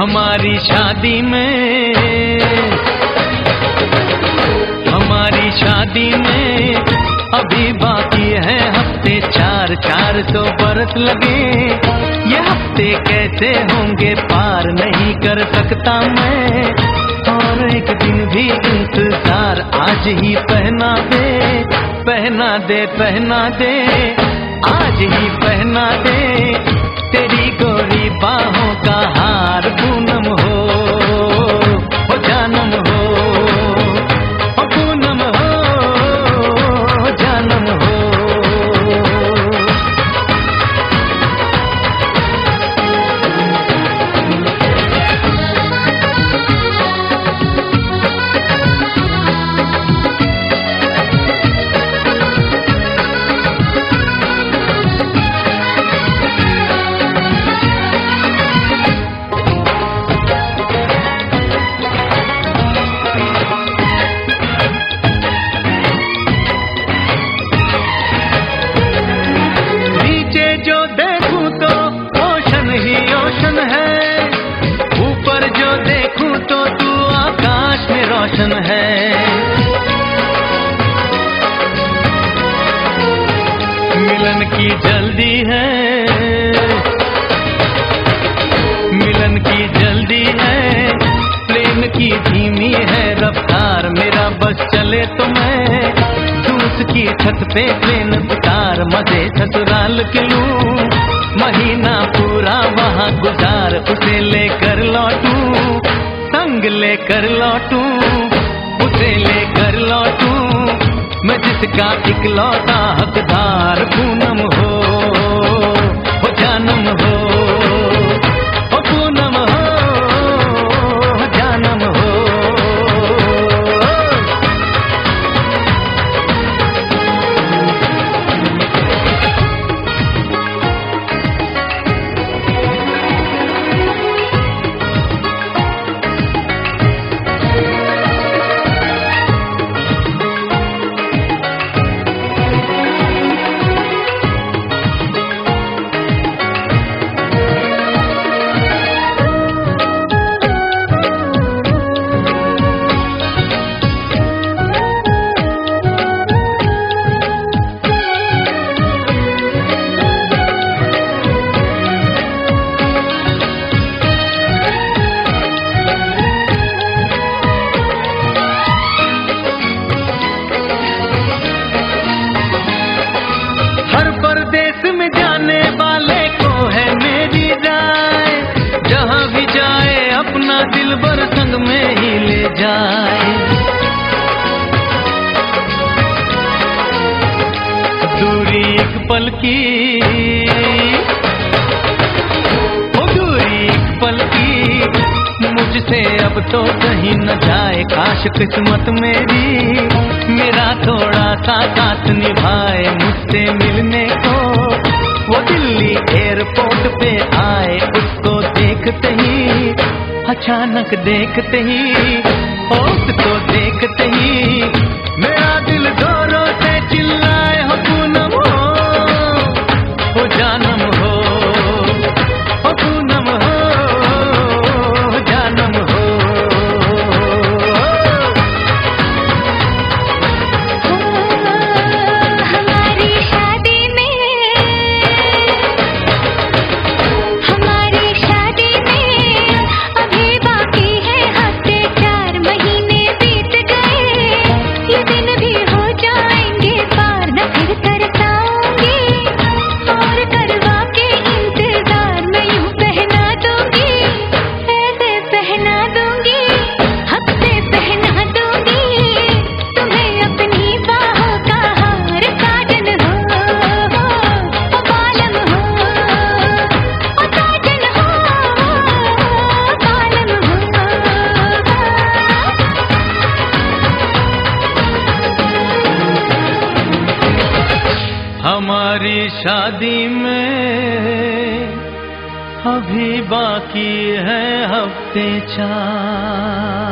हमारी शादी में, हमारी शादी में अभी बाकी है हफ़्ते चार चार सौ बरस लगे। ये हफ़्ते कैसे होंगे पार नहीं कर सकता मैं। और एक दिन भी इंतज़ार आज ही पहना दे पहना दे पहना दे। आज ही पहना दे, तेरी गोरी बाहों का है? मिलन की जल्दी है। मिलन की जल्दी है। प्रेम की धीमी है। रफ्तार मेरा बस चले तो मैं दूस की छत पे ट्रेन उतार, मज़े ससुराल के लूँ। महीना पूरा वहाँ गुजार, उसे लेकर लौटूं। संग लेकर लौटूं। उसे लेकर लौटूं। मैं जिसका इकलौता हकदार पूनम हो जानम हो। पल की ओ दूरी एक पल की। मुझसे अब तो कहीं न जाए काश किस्मत मेरी। मेरा थोड़ा सा साथ निभाए मुझसे मिलने को। वो दिल्ली एयरपोर्ट पे आए, उसको देखते ही, अचानक देखते ही उसको हमारी शादी में अभी बाकी है हफ़्ते चार।